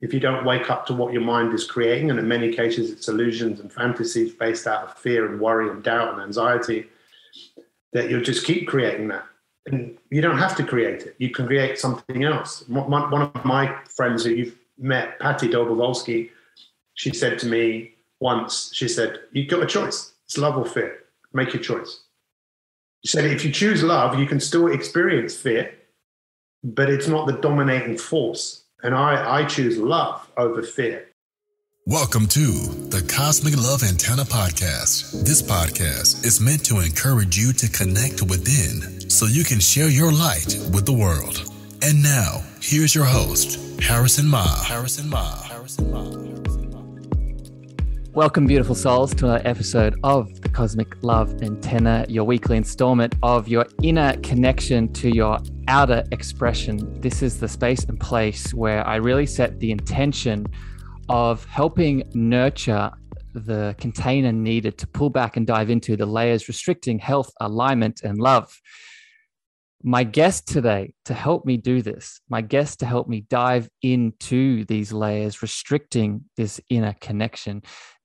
If you don't wake up to what your mind is creating, and in many cases it's illusions and fantasies based out of fear and worry and doubt and anxiety, that you'll just keep creating that. And you don't have to create it. You can create something else. One of my friends who you've met, Patty Dobrovolsky, she said to me once, she said, You've got a choice. It's love or fear. Make your choice. She said, If you choose love, you can still experience fear, but it's not the dominating force. And I, I choose love over fear. Welcome to the Cosmic Love Antenna Podcast. This podcast is meant to encourage you to connect within so you can share your light with the world. And now, here's your host, Harrison Meagher. Harrison Meagher. Harrison Meagher. Welcome, beautiful souls, to another episode of the Cosmic Love Antenna, your weekly installment of your inner connection to your outer expression. This is the space and place where I really set the intention of helping nurture the container needed to pull back and dive into the layers restricting health, alignment, and love. My guest today to help me do this, my guest to help me dive into these layers restricting this inner connection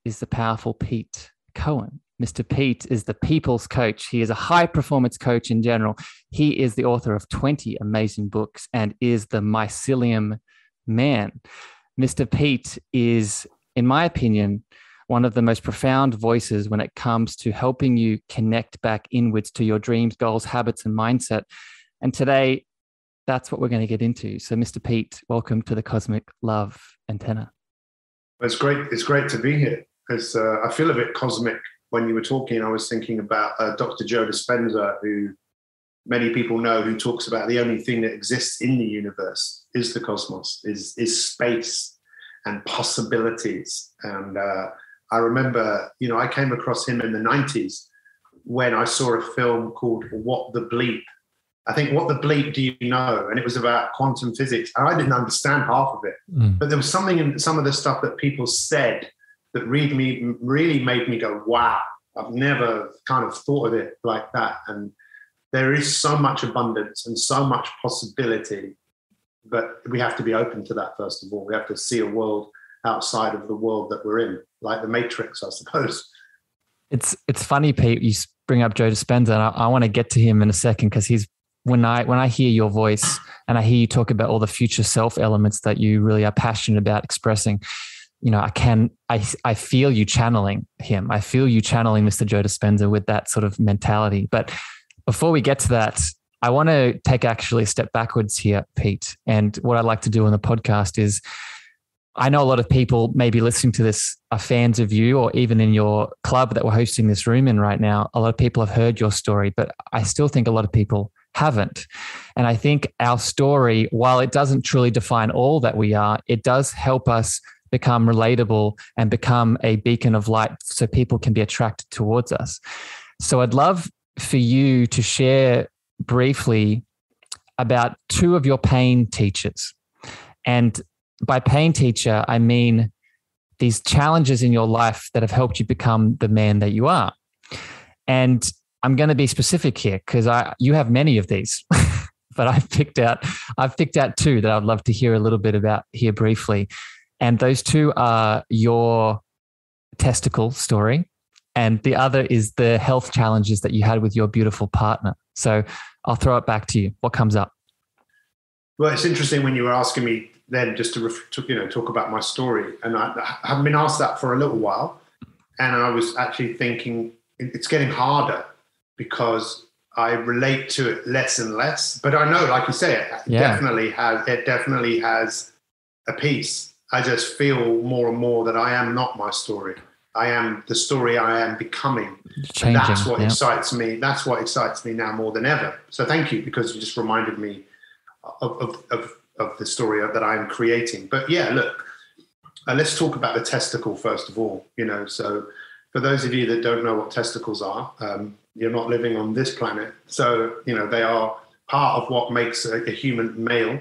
is the powerful Pete Cohen. Mr. Pete is the people's coach. He is a high performance coach in general. He is the author of 20 amazing books and is the mycelium man. Mr. Pete is, in my opinion, one of the most profound voices when it comes to helping you connect back inwards to your dreams, goals, habits, and mindset. And today, that's what we're going to get into. So, Mr. Pete, welcome to the Cosmic Love Antenna. It's great. It's great to be here because uh, I feel a bit cosmic. When you were talking, I was thinking about uh, Dr. Joe Dispenza, who many people know, who talks about the only thing that exists in the universe is the cosmos, is is space and possibilities. And uh, I remember, you know, I came across him in the '90s when I saw a film called What the Bleep. I think What the Bleep Do You Know? And it was about quantum physics. And I didn't understand half of it, mm. but there was something in some of the stuff that people said that really, me, really made me go, wow, I've never kind of thought of it like that. And there is so much abundance and so much possibility, but we have to be open to that first of all. We have to see a world outside of the world that we're in, like the Matrix, I suppose. It's it's funny, Pete. You bring up Joe Dispenza, and I, I want to get to him in a second because he's when I when I hear your voice and I hear you talk about all the future self elements that you really are passionate about expressing you know, I can, I, I feel you channeling him. I feel you channeling Mr. Joe Dispenza with that sort of mentality. But before we get to that, I want to take actually a step backwards here, Pete. And what I'd like to do on the podcast is I know a lot of people maybe listening to this are fans of you, or even in your club that we're hosting this room in right now. A lot of people have heard your story, but I still think a lot of people haven't. And I think our story, while it doesn't truly define all that we are, it does help us become relatable and become a beacon of light so people can be attracted towards us. So I'd love for you to share briefly about two of your pain teachers. And by pain teacher, I mean these challenges in your life that have helped you become the man that you are. And I'm going to be specific here because I you have many of these. but I've picked out I've picked out two that I'd love to hear a little bit about here briefly. And those two are your testicle story, and the other is the health challenges that you had with your beautiful partner. So I'll throw it back to you. What comes up? Well, it's interesting when you were asking me then just to, to you know talk about my story, and I, I haven't been asked that for a little while, and I was actually thinking it's getting harder because I relate to it less and less. But I know, like you say, it yeah. definitely has it definitely has a piece I just feel more and more that I am not my story. I am the story I am becoming. Changing, that's what yeah. excites me. That's what excites me now more than ever. So thank you because you just reminded me of, of, of, of the story that I'm creating. But yeah, look, uh, let's talk about the testicle first of all. You know, so for those of you that don't know what testicles are, um, you're not living on this planet. So, you know, they are part of what makes a, a human male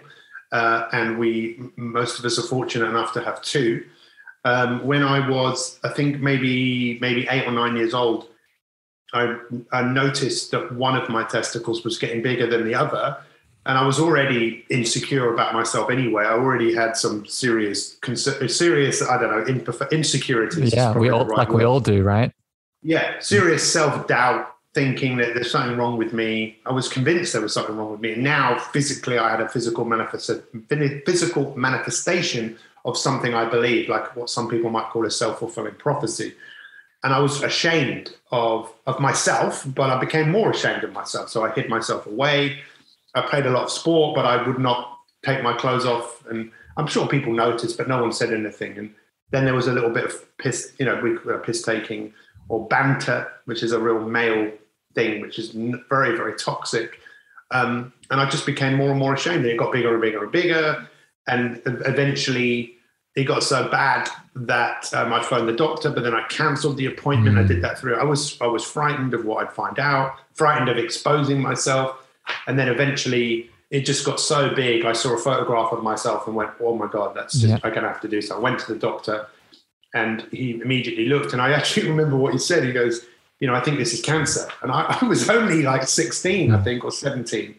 uh, and we most of us are fortunate enough to have two. Um, when I was, I think maybe maybe eight or nine years old, I, I, noticed that one of my testicles was getting bigger than the other, and I was already insecure about myself anyway. I already had some serious, serious, I don't know, insecurities. Yeah, we all right like word. we all do, right? Yeah, serious self doubt, thinking that there's something wrong with me. I was convinced there was something wrong with me. And now, physically, I had a physical manifest, physical manifestation of something I believe, like what some people might call a self fulfilling prophecy. And I was ashamed of of myself, but I became more ashamed of myself. So I hid myself away. I played a lot of sport, but I would not take my clothes off. And I'm sure people noticed, but no one said anything. And then there was a little bit of piss, you know, piss taking or banter, which is a real male thing, which is very, very toxic. Um, and I just became more and more ashamed. And it got bigger and bigger and bigger. And eventually it got so bad that um, I phoned the doctor, but then I cancelled the appointment. Mm. I did that through. I was I was frightened of what I'd find out, frightened of exposing myself, and then eventually it just got so big. I saw a photograph of myself and went, "Oh my god, that's just yeah. I'm gonna have to do so." I went to the doctor, and he immediately looked, and I actually remember what he said. He goes, "You know, I think this is cancer," and I, I was only like 16, I think, or 17,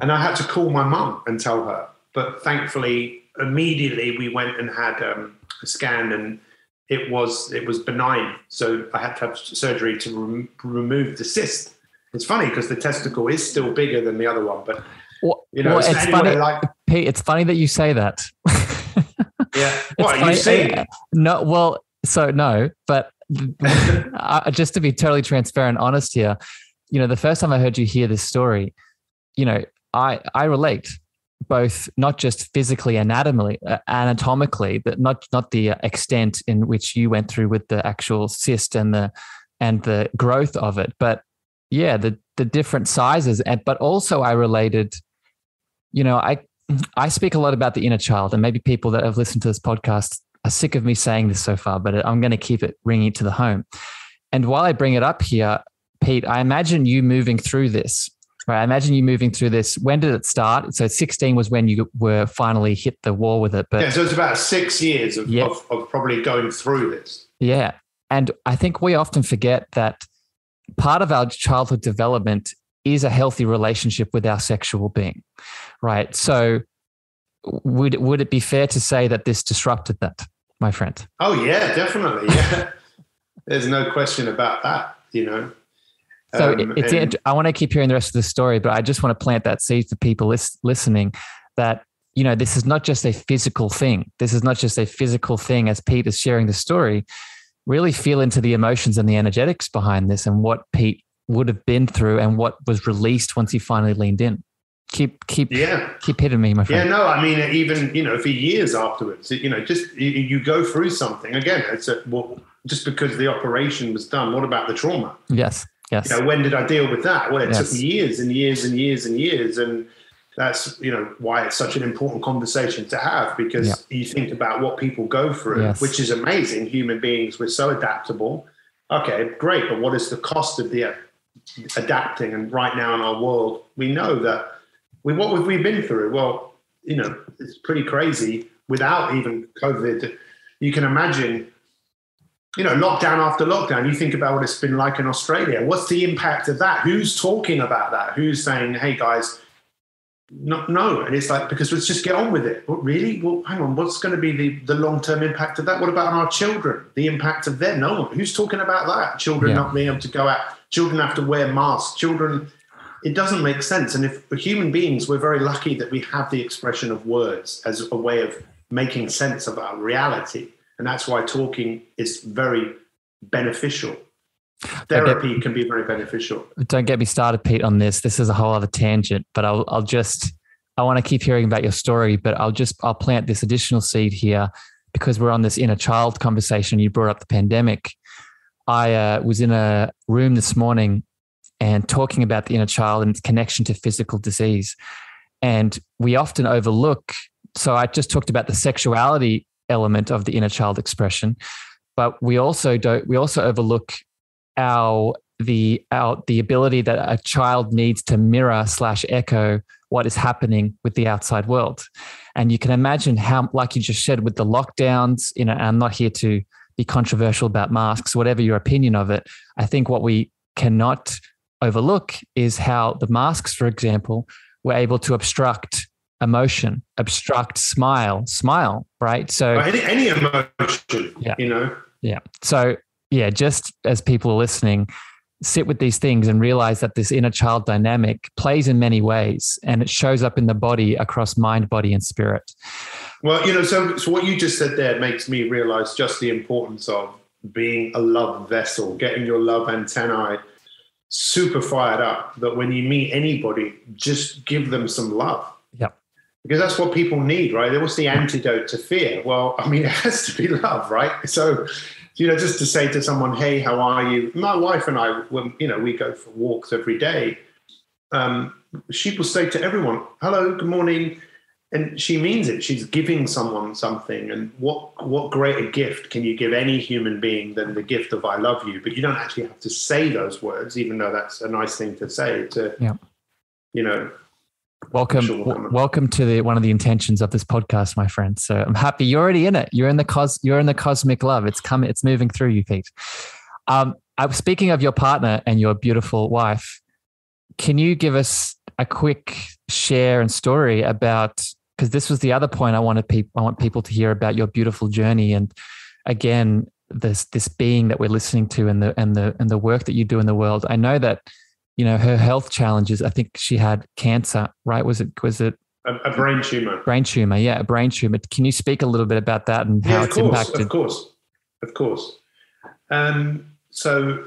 and I had to call my mum and tell her. But thankfully, immediately we went and had um, a scan and it was it was benign. So i had to have surgery to rem- remove the cyst. It's funny because the testicle is still bigger than the other one but you know well, it's, funny like Pete, it's funny that you say that yeah. What are you saying? no well so no but uh, just to be totally transparent honest here you know the first time i heard you hear this story you know i i relate both not just physically anatomically uh, anatomically but not not the extent in which you went through with the actual cyst and the and the growth of it but yeah the the different sizes and but also i related you know i i speak a lot about the inner child and maybe people that have listened to this podcast are sick of me saying this so far but i'm going to keep it ringing to the home and while i bring it up here pete i imagine you moving through this Right. I imagine you moving through this. When did it start? So 16 was when you were finally hit the wall with it. But yeah, so it's about six years of, yeah. of, of probably going through this. Yeah. And I think we often forget that part of our childhood development is a healthy relationship with our sexual being. Right. So would would it be fair to say that this disrupted that, my friend? Oh yeah, definitely. Yeah. There's no question about that, you know. So um, it's. And, I want to keep hearing the rest of the story, but I just want to plant that seed for people lis- listening that you know this is not just a physical thing. This is not just a physical thing. As Pete is sharing the story, really feel into the emotions and the energetics behind this, and what Pete would have been through, and what was released once he finally leaned in. Keep keep yeah keep hitting me, my friend. Yeah, no, I mean even you know for years afterwards, you know, just you, you go through something again. It's a well, just because the operation was done. What about the trauma? Yes Yes. You know, when did I deal with that? Well, it yes. took years and years and years and years. And that's, you know, why it's such an important conversation to have because yeah. you think about what people go through, yes. which is amazing. Human beings, we're so adaptable. Okay, great. But what is the cost of the adapting? And right now in our world, we know that we, what have we been through? Well, you know, it's pretty crazy without even COVID. You can imagine you know, lockdown after lockdown, you think about what it's been like in Australia. What's the impact of that? Who's talking about that? Who's saying, hey guys, no, no. And it's like, because let's just get on with it. What, really? Well, hang on. What's going to be the, the long term impact of that? What about our children? The impact of them? No one. Who's talking about that? Children yeah. not being able to go out. Children have to wear masks. Children, it doesn't make sense. And if human beings, we're very lucky that we have the expression of words as a way of making sense of our reality. And that's why talking is very beneficial. Therapy get, can be very beneficial. Don't get me started, Pete, on this. This is a whole other tangent, but I'll, I'll just, I want to keep hearing about your story, but I'll just, I'll plant this additional seed here because we're on this inner child conversation. You brought up the pandemic. I uh, was in a room this morning and talking about the inner child and its connection to physical disease. And we often overlook. So I just talked about the sexuality element of the inner child expression but we also don't we also overlook our the our the ability that a child needs to mirror slash echo what is happening with the outside world and you can imagine how like you just said with the lockdowns you know i'm not here to be controversial about masks whatever your opinion of it i think what we cannot overlook is how the masks for example we're able to obstruct emotion, obstruct smile, smile, right? So any, any emotion, yeah. you know? Yeah. So yeah, just as people are listening, sit with these things and realize that this inner child dynamic plays in many ways and it shows up in the body across mind, body, and spirit. Well, you know, so, so what you just said there makes me realize just the importance of being a love vessel, getting your love antennae super fired up that when you meet anybody, just give them some love. Yep. Because that's what people need, right? What's the antidote to fear? Well, I mean, it has to be love, right? So you know, just to say to someone, "Hey, how are you?" My wife and I, when you know, we go for walks every day. Um, she will say to everyone, "Hello, good morning," and she means it. She's giving someone something, and what what greater gift can you give any human being than the gift of "I love you"? But you don't actually have to say those words, even though that's a nice thing to say. To yeah. you know, Welcome, w- welcome to the one of the intentions of this podcast, my friend. So I'm happy you're already in it. You're in the cos. You're in the cosmic love. It's coming. It's moving through you, Pete. Um, I, speaking of your partner and your beautiful wife, can you give us a quick share and story about? Because this was the other point I wanted people. I want people to hear about your beautiful journey and again this this being that we're listening to and the and the and the work that you do in the world. I know that you know her health challenges. I think she had cancer right? Was it was it a, brain tumor. brain tumor yeah a brain tumor. Can you speak a little bit about that and how yeah, it's course, impacted? of course of course. Um, so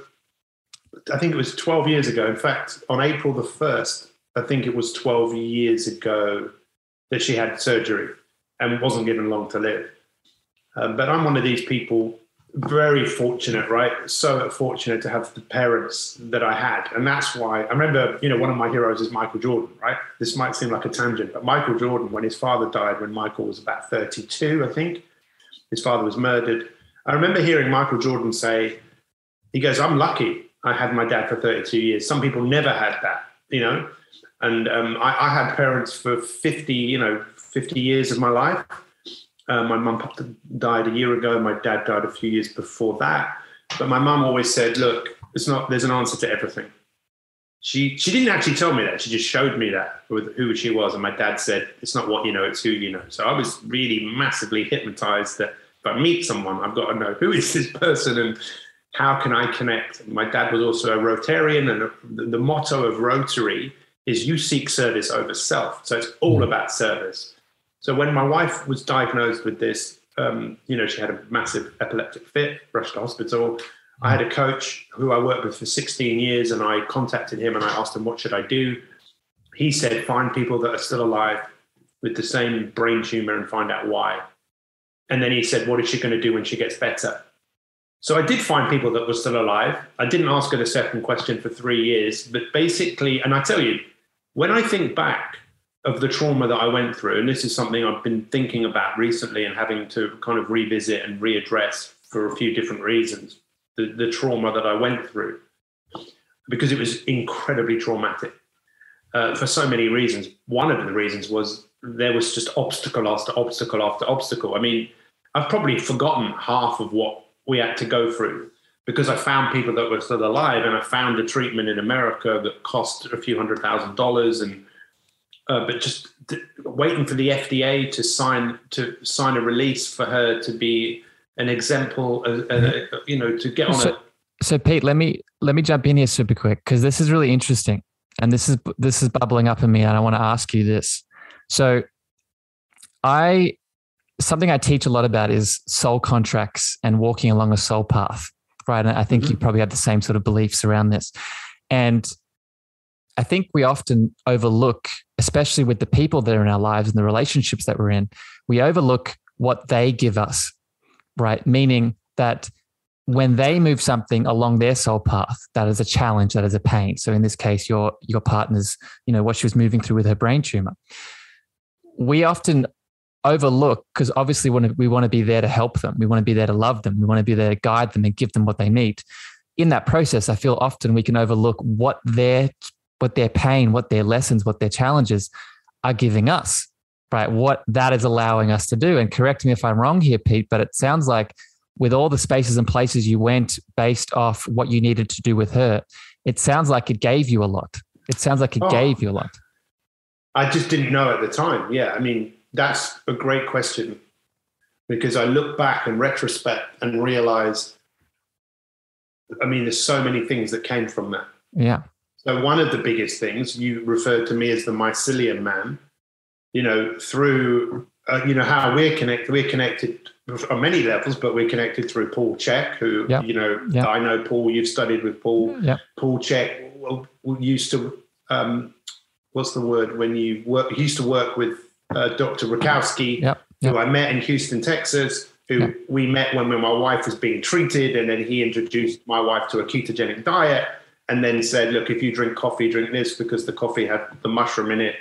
i think it was 12 years ago. In fact on april the 1st i think it was 12 years ago that she had surgery and wasn't given long to live. Um, but i'm one of these people very fortunate, right? So fortunate to have the parents that I had. And that's why I remember, you know, one of my heroes is Michael Jordan, right? This might seem like a tangent, but Michael Jordan, when his father died, when Michael was about 32, I think, his father was murdered. I remember hearing Michael Jordan say, he goes, I'm lucky I had my dad for 32 years. Some people never had that, you know? And um, I, I had parents for 50, you know, 50 years of my life uh, my mum died a year ago. My dad died a few years before that. But my mum always said, "Look, it's not. There's an answer to everything." She she didn't actually tell me that. She just showed me that with who she was. And my dad said, "It's not what you know; it's who you know." So I was really massively hypnotized that if I meet someone, I've got to know who is this person and how can I connect. My dad was also a Rotarian, and the motto of Rotary is "You seek service over self." So it's all mm. about service. So when my wife was diagnosed with this, um, you know, she had a massive epileptic fit, rushed to hospital. I had a coach who I worked with for 16 years, and I contacted him and I asked him, What should I do? He said, Find people that are still alive with the same brain tumor and find out why. And then he said, What is she going to do when she gets better? So I did find people that were still alive. I didn't ask her the second question for three years, but basically, and I tell you, when I think back, of the trauma that I went through, and this is something I've been thinking about recently and having to kind of revisit and readdress for a few different reasons. The, the trauma that I went through, because it was incredibly traumatic uh, for so many reasons. One of the reasons was there was just obstacle after obstacle after obstacle. I mean, I've probably forgotten half of what we had to go through because I found people that were still alive, and I found a treatment in America that cost a few hundred thousand dollars and uh, but just th- waiting for the FDA to sign to sign a release for her to be an example, uh, uh, you know, to get on so, a. So, Pete, let me let me jump in here super quick because this is really interesting, and this is this is bubbling up in me, and I want to ask you this. So, I something I teach a lot about is soul contracts and walking along a soul path, right? And I think mm-hmm. you probably have the same sort of beliefs around this, and I think we often overlook, especially with the people that are in our lives and the relationships that we're in, we overlook what they give us, right? Meaning that when they move something along their soul path, that is a challenge, that is a pain. So in this case, your your partner's, you know, what she was moving through with her brain tumor. We often overlook because obviously we want to be there to help them. We want to be there to love them. We want to be there to guide them and give them what they need. In that process, I feel often we can overlook what their what their pain, what their lessons, what their challenges are giving us, right? What that is allowing us to do. And correct me if I'm wrong here, Pete, but it sounds like with all the spaces and places you went based off what you needed to do with her, it sounds like it gave you a lot. It sounds like it oh, gave you a lot. I just didn't know at the time. Yeah, I mean, that's a great question because I look back in retrospect and realize, I mean, there's so many things that came from that. Yeah. So one of the biggest things you referred to me as the mycelium man. You know, through uh, you know how we're connected. We're connected on many levels, but we're connected through Paul Chek, who Yep. you know Yep. I know Paul. You've studied with Paul. Yeah. Paul Chek well, used to um, what's the word when you work? He used to work with uh, Dr. Rakowski, Yep. who I met in Houston, Texas. Who Yep. we met when my wife was being treated, and then he introduced my wife to a ketogenic diet, and then said, "Look, if you drink coffee, drink this because the coffee had the mushroom in it."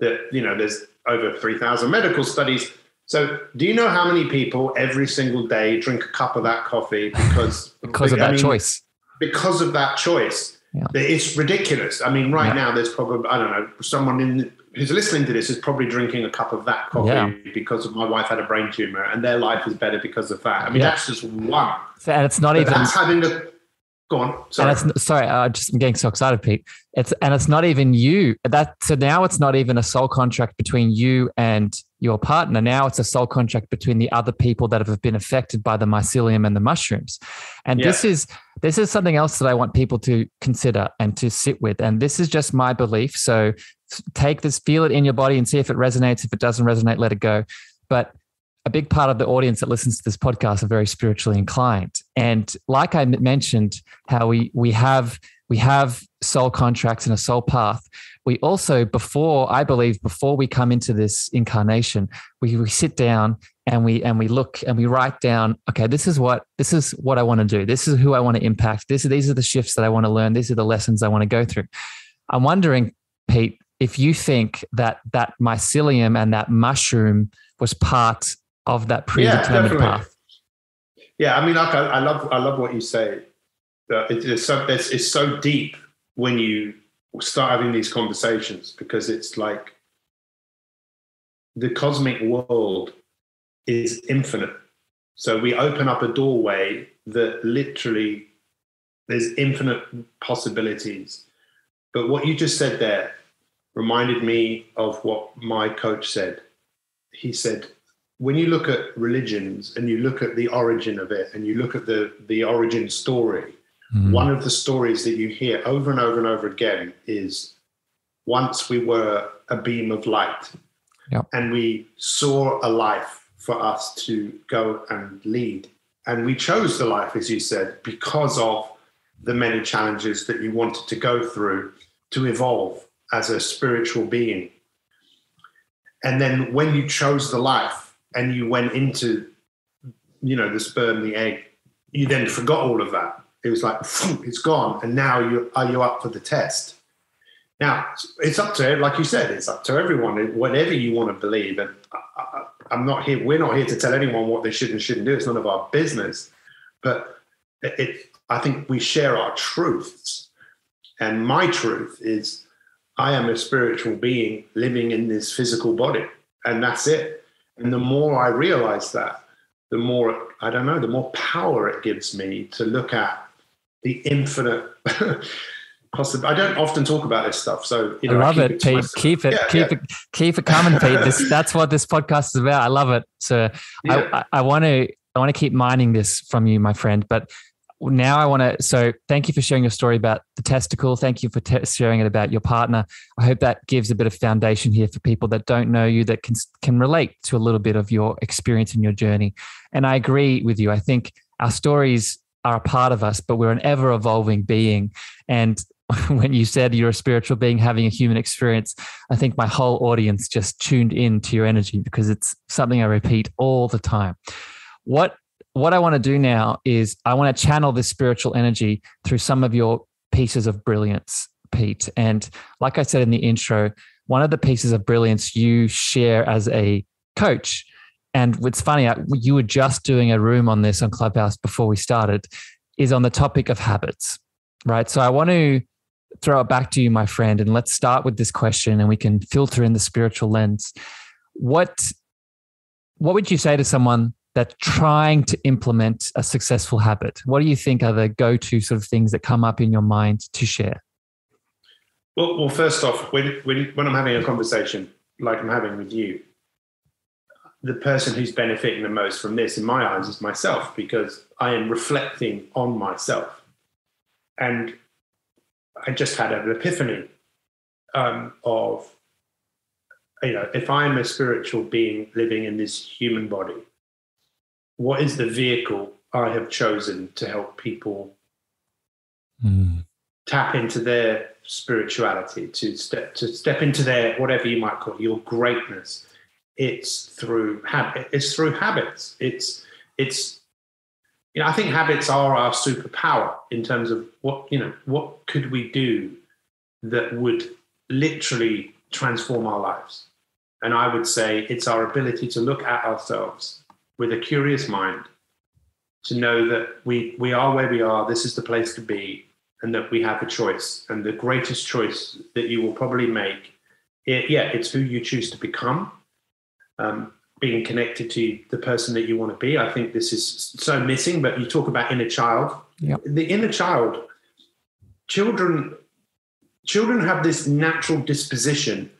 That you know, there's over three thousand medical studies. So, do you know how many people every single day drink a cup of that coffee because Because of I that mean, choice. because of that choice. Yeah. It's ridiculous. I mean, right Yeah. now there's probably I don't know someone in who's listening to this is probably drinking a cup of that coffee Yeah. because of my wife had a brain tumor and their life is better because of that. I mean, that's just one. And it's not But even that's having the go on. Sorry. And it's sorry, I just I'm getting so excited, Pete. It's and it's not even you. That so now it's not even a soul contract between you and your partner. Now it's a soul contract between the other people that have been affected by the mycelium and the mushrooms. And this is this is something else that I want people to consider and to sit with. And this is just my belief. So take this, feel it in your body, and see if it resonates. If it doesn't resonate, let it go. But a big part of the audience that listens to this podcast are very spiritually inclined. And like I mentioned, how we we have we have soul contracts and a soul path. We also, before I believe, before we come into this incarnation, we, we sit down and we and we look and we write down, okay, this is what this is what I want to do. This is who I want to impact. This these are the shifts that I want to learn. These are the lessons I want to go through. I'm wondering, Pete, if you think that that mycelium and that mushroom was part of that predetermined path. Yeah, I mean, like I, I love, I love what you say. Uh, it, it's so, it's, it's so deep when you start having these conversations because it's like the cosmic world is infinite. So we open up a doorway that literally there's infinite possibilities. But what you just said there reminded me of what my coach said. He said, when you look at religions and you look at the origin of it and you look at the, the origin story, Mm. one of the stories that you hear over and over and over again is once we were a beam of light Yep. and we saw a life for us to go and lead. And we chose the life, as you said, because of the many challenges that you wanted to go through to evolve as a spiritual being. And then when you chose the life and you went into, you know, the sperm, the egg, you then forgot all of that. It was like, it's gone. And now you are you up for the test? Now, it's up to, like you said, it's up to everyone, whatever you want to believe. And I, I'm not here, we're not here to tell anyone what they should and shouldn't do. It's none of our business. But it I think we share our truths. And my truth is I am a spiritual being living in this physical body. And that's it. And the more I realize that, the more, I don't know, the more power it gives me to look at the infinite possible. I don't often talk about this stuff. So, you know, I love keep it, to Pete. myself. Keep it, Yeah, keep yeah. it, keep it coming, Pete. This, that's what this podcast is about. I love it. So Yeah. I, I, I want to, I want to keep mining this from you, my friend. But now I want to. So thank you for sharing your story about the testicle. Thank you for te- sharing it about your partner. I hope that gives a bit of foundation here for people that don't know you that can can relate to a little bit of your experience and your journey. And I agree with you. I think our stories are a part of us, but we're an ever evolving being. And when you said you're a spiritual being having a human experience, I think my whole audience just tuned in to your energy because it's something I repeat all the time. What what I want to do now is I want to channel this spiritual energy through some of your pieces of brilliance, Pete. And like I said in the intro, one of the pieces of brilliance you share as a coach, and it's funny, you were just doing a room on this on Clubhouse before we started, is on the topic of habits, right? So I want to throw it back to you, my friend, and let's start with this question and we can filter in the spiritual lens. What what would you say to someone that's trying to implement a successful habit? What do you think are the go-to sort of things that come up in your mind to share? Well, well, first off, when, when when I'm having a conversation like I'm having with you, the person who's benefiting the most from this, in my eyes, is myself because I am reflecting on myself, and I just had an epiphany um, of you know, if I'm a spiritual being living in this human body, what is the vehicle I have chosen to help people mm. tap into their spirituality, to step to step into their whatever you might call it, your greatness? It's through habit. It's through habits. It's it's you know, I think habits are our superpower in terms of what you know. What could we do that would literally transform our lives? And I would say it's our ability to look at ourselves with a curious mind, to know that we, we are where we are, this is the place to be, and that we have a choice. And the greatest choice that you will probably make, it, yeah, it's who you choose to become. Um, being connected to the person that you want to be. I think this is so missing, but you talk about inner child. Yep. The inner child, children, children have this natural disposition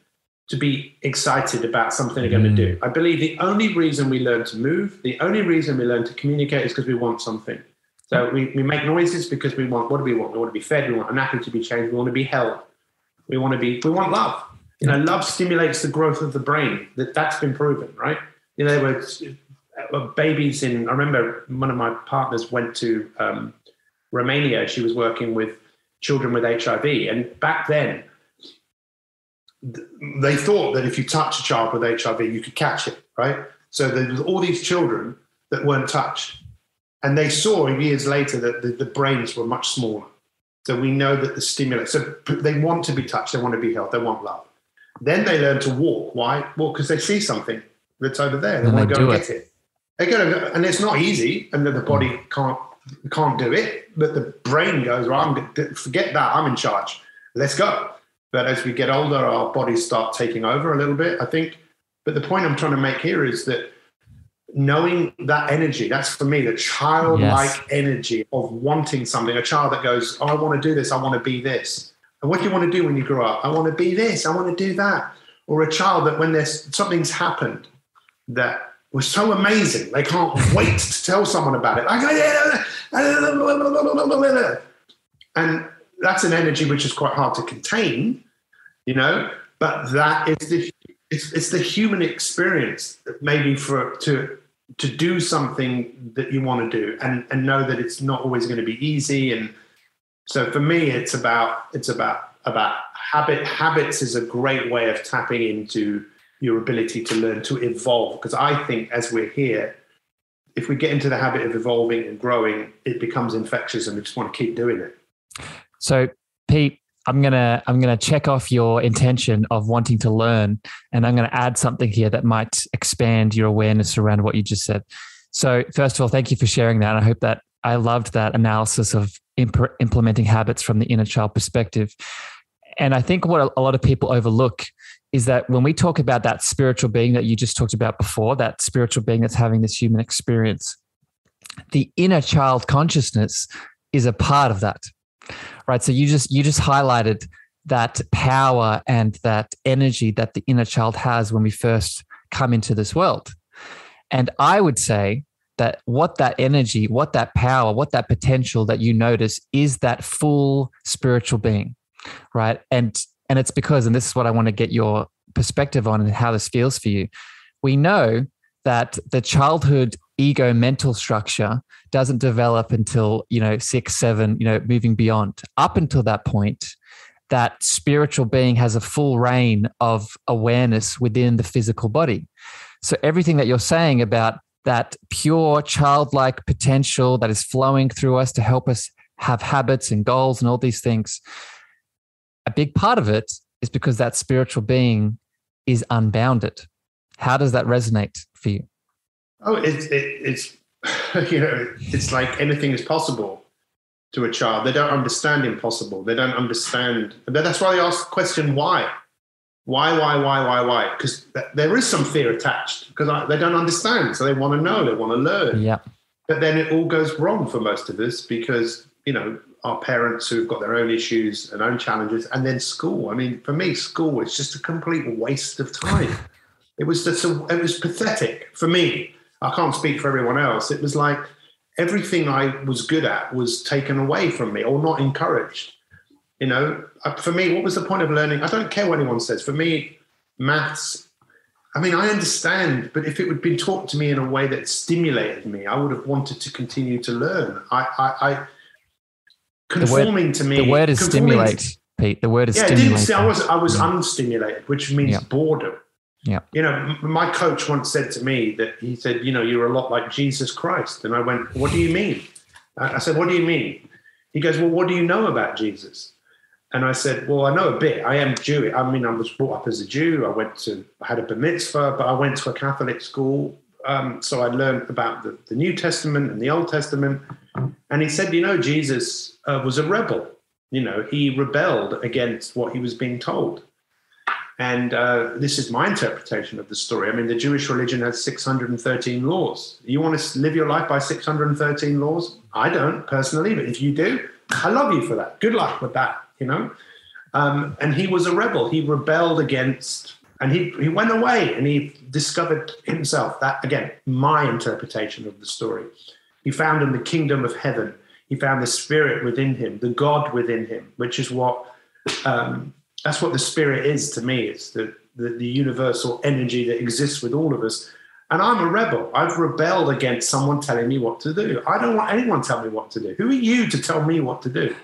to be excited about something they're going to do. Mm. I believe the only reason we learn to move, the only reason we learn to communicate is because we want something. So we, we make noises because we want, what do we want? We want to be fed, we want a nappy to be changed, we want to be held. We want to be, we want love. You know, love stimulates the growth of the brain. That that's been proven, right? You know, there were uh, babies in. I remember one of my partners went to um, Romania. She was working with children with HIV, and back then they thought that if you touch a child with HIV, you could catch it, right? So there was all these children that weren't touched. And they saw years later that the, the brains were much smaller. So we know that the stimulus, so they want to be touched, they want to be held, they want love. Then they learn to walk. Why? Well, because they see something that's over there. They and want to go and get it. They go, and it's not easy, and the body can't can't do it. But the brain goes, well, I'm forget that. I'm in charge. Let's go. But as we get older, our bodies start taking over a little bit, I think. But the point I'm trying to make here is that knowing that energy, that's for me, the childlike yes. energy of wanting something, a child that goes, oh, I want to do this, I want to be this. And what do you want to do when you grow up? I want to be this, I want to do that. Or a child that when there's something's happened that was so amazing, they can't wait to tell someone about it. Like, and that's an energy which is quite hard to contain you know. But that is the it's, it's the human experience maybe for to to do something that you want to do and and know that it's not always going to be easy. And so for me it's about it's about about habit habits is a great way of tapping into your ability to learn to evolve. Because i think as we're here if we get into the habit of evolving and growing it becomes infectious and we just want to keep doing it. So pete I'm gonna I'm gonna check off your intention of wanting to learn, and I'm gonna add something here that might expand your awareness around what you just said. So first of all, thank you for sharing that. I hope that I loved that analysis of imp- implementing habits from the inner child perspective. And I think what a lot of people overlook is that when we talk about that spiritual being that you just talked about before, that spiritual being that's having this human experience, the inner child consciousness is a part of that right? So you just you just highlighted that power and that energy that the inner child has when we first come into this world. And I would say that what that energy, what that power, what that potential that you notice is that full spiritual being, right? And and it's because, and this is what I want to get your perspective on and how this feels for you. We know that the childhood ego mental structure doesn't develop until you know six seven you know moving beyond. Up until that point that spiritual being has a full reign of awareness within the physical body. So everything that you're saying about that pure childlike potential that is flowing through us to help us have habits and goals and all these things a big part of it is because that spiritual being is unbounded. How does that resonate for you Oh, it's it, it's you know it's like anything is possible to a child. They don't understand impossible. They don't understand. That's why they ask the question why, why, why, why, why, why? Because there is some fear attached because they don't understand, so they want to know, they want to learn. Yeah. But then it all goes wrong for most of us because you know our parents who've got their own issues and own challenges, and then school. I mean, for me, school is just a complete waste of time. it was just a, it was pathetic for me. I can't speak for everyone else. It was like everything I was good at was taken away from me or not encouraged. You know, uh, for me, what was the point of learning? I don't care what anyone says. For me, maths, I mean, I understand, but if it would been taught to me in a way that stimulated me, I would have wanted to continue to learn. I, I, I conforming word, to me. The word is stimulate, to, Pete. The word is yeah, stimulate. I was, I was unstimulated, which means yeah. boredom. Yeah. You know, my coach once said to me that he said, you know, you're a lot like Jesus Christ. And I went, what do you mean? I said, what do you mean? He goes, well, what do you know about Jesus? And I said, well, I know a bit. I am Jewish. I mean, I was brought up as a Jew. I went to, I had a bar mitzvah, but I went to a Catholic school. Um, so I learned about the, the, New Testament and the Old Testament. And he said, you know, Jesus uh, was a rebel. You know, he rebelled against what he was being told. And uh, this is my interpretation of the story. I mean, the Jewish religion has 613 laws. You want to live your life by 613 laws? I don't personally, but if you do, I love you for that. Good luck with that, you know? Um, and he was a rebel. He rebelled against, and he, he went away and he discovered himself. That, again, my interpretation of the story. He found in the kingdom of heaven, he found the spirit within him, the God within him, which is what um, that's what the spirit is to me. It's the, the, the universal energy that exists with all of us. And I'm a rebel. I've rebelled against someone telling me what to do. I don't want anyone to tell me what to do. Who are you to tell me what to do?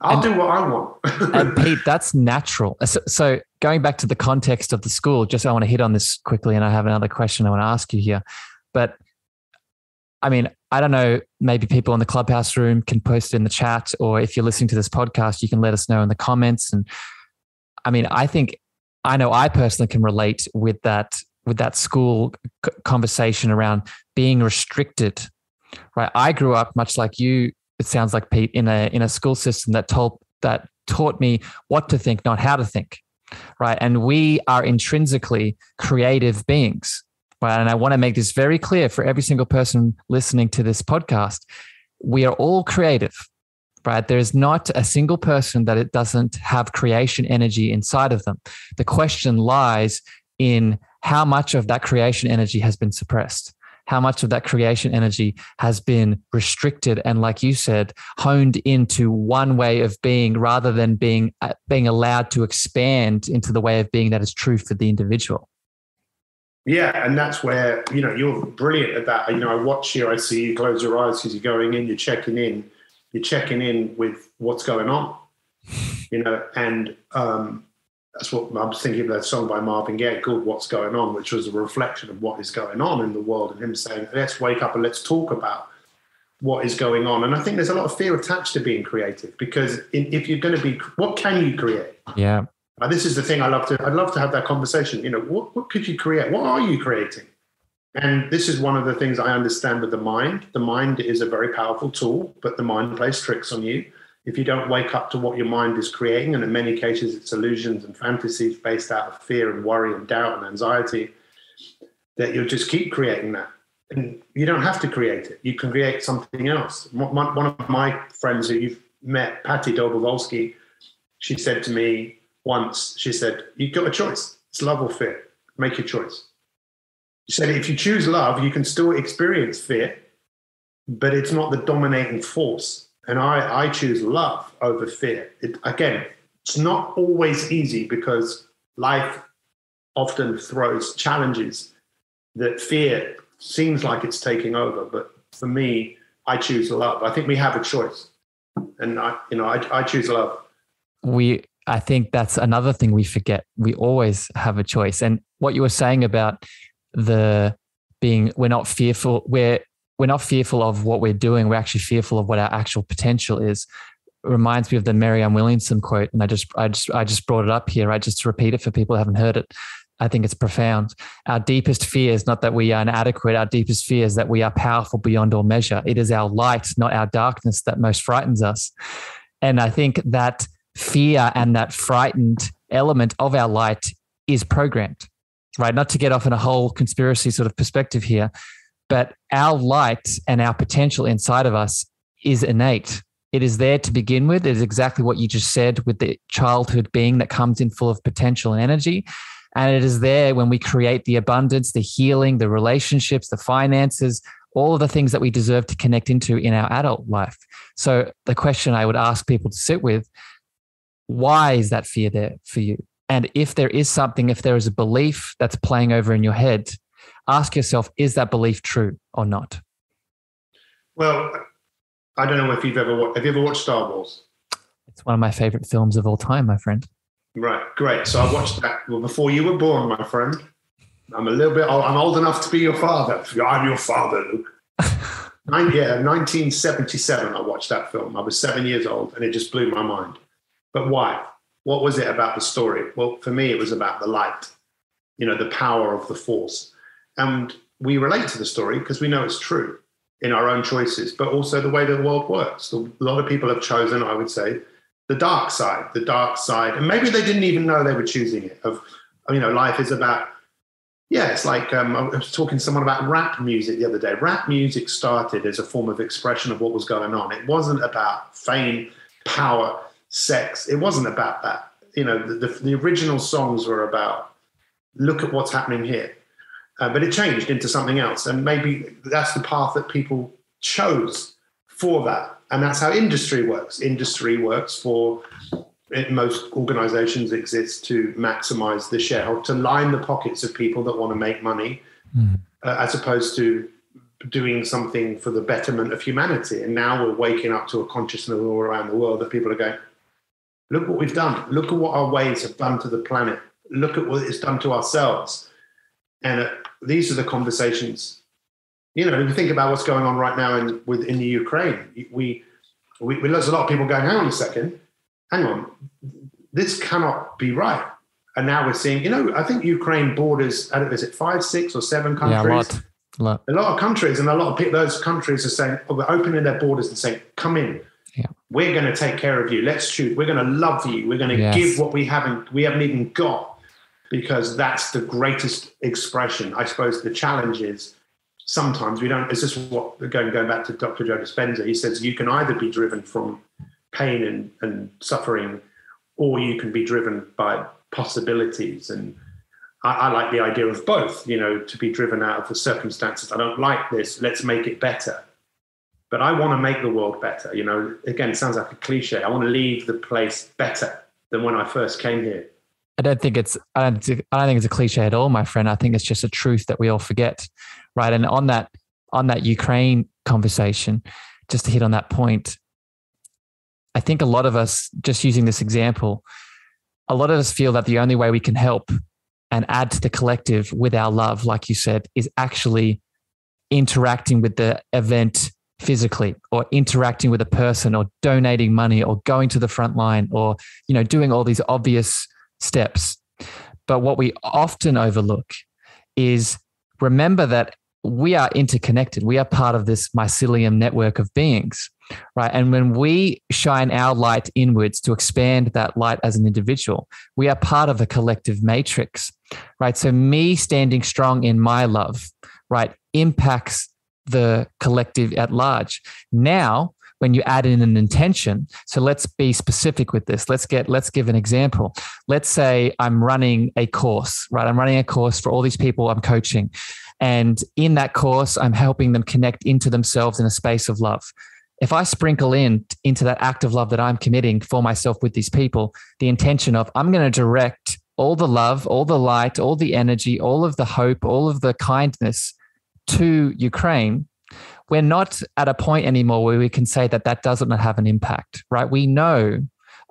I'll and, do what I want. and Pete, that's natural. So, so, going back to the context of the school, just I want to hit on this quickly, and I have another question I want to ask you here. But I mean, I don't know, maybe people in the clubhouse room can post it in the chat, or if you're listening to this podcast, you can let us know in the comments and I mean, I think I know I personally can relate with that with that school conversation around being restricted. Right, I grew up much like you. It sounds like Pete in a in a school system that told that taught me what to think, not how to think. Right, and we are intrinsically creative beings. Right, and I want to make this very clear for every single person listening to this podcast. We are all creative right? There's not a single person that it doesn't have creation energy inside of them. The question lies in how much of that creation energy has been suppressed how much of that creation energy has been restricted and like you said honed into one way of being rather than being uh, being allowed to expand into the way of being that is true for the individual yeah and that's where you know you're brilliant at that you know i watch you i see you close your eyes because you're going in you're checking in you're checking in with what's going on, you know, and um, that's what I'm thinking of that song by Marvin Gaye called What's Going On, which was a reflection of what is going on in the world and him saying, let's wake up and let's talk about what is going on. And I think there's a lot of fear attached to being creative because in, if you're going to be, what can you create? Yeah. Uh, this is the thing I love to, I'd love to have that conversation. You know, what, what could you create? What are you creating? And this is one of the things I understand with the mind. The mind is a very powerful tool, but the mind plays tricks on you. If you don't wake up to what your mind is creating, and in many cases it's illusions and fantasies based out of fear and worry and doubt and anxiety, that you'll just keep creating that. And you don't have to create it. You can create something else. One of my friends who you've met, Patty Dobrovolsky, she said to me once, she said, You've got a choice. It's love or fear. Make your choice. Said, if you choose love, you can still experience fear, but it's not the dominating force. And I, I choose love over fear. It, again, it's not always easy because life often throws challenges that fear seems like it's taking over. But for me, I choose love. I think we have a choice. And I, you know, I, I choose love. We I think that's another thing we forget. We always have a choice. And what you were saying about the being we're not fearful we're we're not fearful of what we're doing we're actually fearful of what our actual potential is it reminds me of the Marianne Williamson quote and I just I just I just brought it up here right just to repeat it for people who haven't heard it I think it's profound. Our deepest fear is not that we are inadequate. Our deepest fear is that we are powerful beyond all measure. It is our light, not our darkness, that most frightens us. And I think that fear and that frightened element of our light is programmed right? Not to get off in a whole conspiracy sort of perspective here, but our light and our potential inside of us is innate. It is there to begin with. It is exactly what you just said with the childhood being that comes in full of potential and energy. And it is there when we create the abundance, the healing, the relationships, the finances, all of the things that we deserve to connect into in our adult life. So, the question I would ask people to sit with why is that fear there for you? And if there is something, if there is a belief that's playing over in your head, ask yourself, is that belief true or not? Well, I don't know if you've ever watched, have you ever watched Star Wars? It's one of my favorite films of all time, my friend. Right, great. So I watched that well before you were born, my friend. I'm a little bit old. I'm old enough to be your father. I'm your father, Luke. Nine, yeah, 1977. I watched that film. I was seven years old, and it just blew my mind. But why? What was it about the story? Well, for me, it was about the light. You know, the power of the force, and we relate to the story because we know it's true in our own choices, but also the way the world works. A lot of people have chosen, I would say, the dark side, the dark side, and maybe they didn't even know they were choosing it. Of you know, life is about yeah, it's like um, I was talking to someone about rap music the other day. Rap music started as a form of expression of what was going on. It wasn't about fame, power, sex. It wasn't about that. You know, the, the, the original songs were about look at what's happening here. Uh, but it changed into something else. And maybe that's the path that people chose for that. And that's how industry works. Industry works for most organizations exist to maximize the shareholder, to line the pockets of people that want to make money, mm. uh, as opposed to doing something for the betterment of humanity. And now we're waking up to a consciousness all around the world that people are going, look what we've done. Look at what our ways have done to the planet. Look at what it's done to ourselves. And uh, these are the conversations. You know, if you think about what's going on right now in with in the Ukraine, we, we, we there's a lot of people going, hang on a second, hang on, this cannot be right. And now we're seeing, you know, I think Ukraine borders, i is it five, six, or seven countries? Yeah, a lot. A lot. A lot of countries, and a lot of people, those countries are saying, oh, we're opening their borders and saying, come in. We're going to take care of you. Let's choose. We're going to love you. We're going to yes. give what we haven't, we haven't even got, because that's the greatest expression. I suppose the challenge is sometimes we don't. Is this what going going back to Dr. Joe Dispenza? He says you can either be driven from pain and, and suffering, or you can be driven by possibilities. And I, I, like the idea of both, you know, to be driven out of the circumstances. I don't like this, let's make it better. But I want to make the world better. You know, again, it sounds like a cliche. I want to leave the place better than when I first came here. I don't think it's I don't, I don't think it's a cliche at all, my friend. I think it's just a truth that we all forget, right? And on that on that Ukraine conversation, just to hit on that point, I think a lot of us, just using this example, a lot of us feel that the only way we can help and add to the collective with our love, like you said, is actually interacting with the event physically or interacting with a person or donating money or going to the front line or you know doing all these obvious steps but what we often overlook is remember that we are interconnected we are part of this mycelium network of beings right? And when we shine our light inwards to expand that light as an individual, we are part of a collective matrix, right? So, me standing strong in my love, right, impacts the collective at large. Now, when you add in an intention so let's be specific with this. Let's get let's give an example. Let's say i'm running a course right? I'm running a course for all these people i'm coaching. And in that course i'm helping them connect into themselves in a space of love. If I sprinkle in into that act of love that I'm committing for myself with these people, the intention of I'm going to direct all the love, all the light, all the energy, all of the hope, all of the kindness to Ukraine, we're not at a point anymore where we can say that that doesn't have an impact, right? We know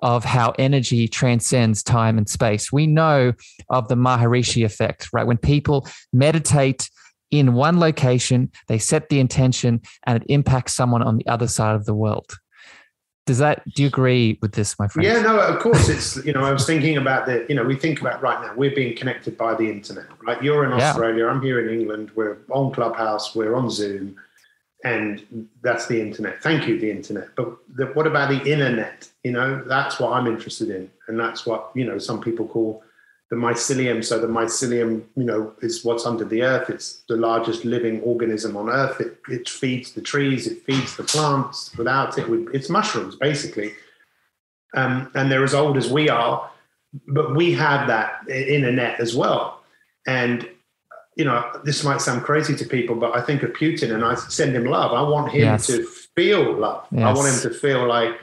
of how energy transcends time and space. We know of the Maharishi effect, right? When people meditate in one location, they set the intention, and it impacts someone on the other side of the world. Does that, do you agree with this, my friend? Yeah, no, of course. It's, you know, I was thinking about the, you know, we think about right now, we're being connected by the internet, right? You're in Australia, yeah. I'm here in England, we're on Clubhouse, we're on Zoom, and that's the internet. Thank you, the internet. But the, what about the internet? You know, that's what I'm interested in. And that's what, you know, some people call the mycelium. So the mycelium, you know, is what's under the earth. It's the largest living organism on earth. It, it feeds the trees. It feeds the plants. Without it, it's mushrooms basically. Um, and they're as old as we are, but we have that in a net as well. And you know, this might sound crazy to people, but I think of Putin and I send him love. I want him yes. to feel love. Yes. I want him to feel like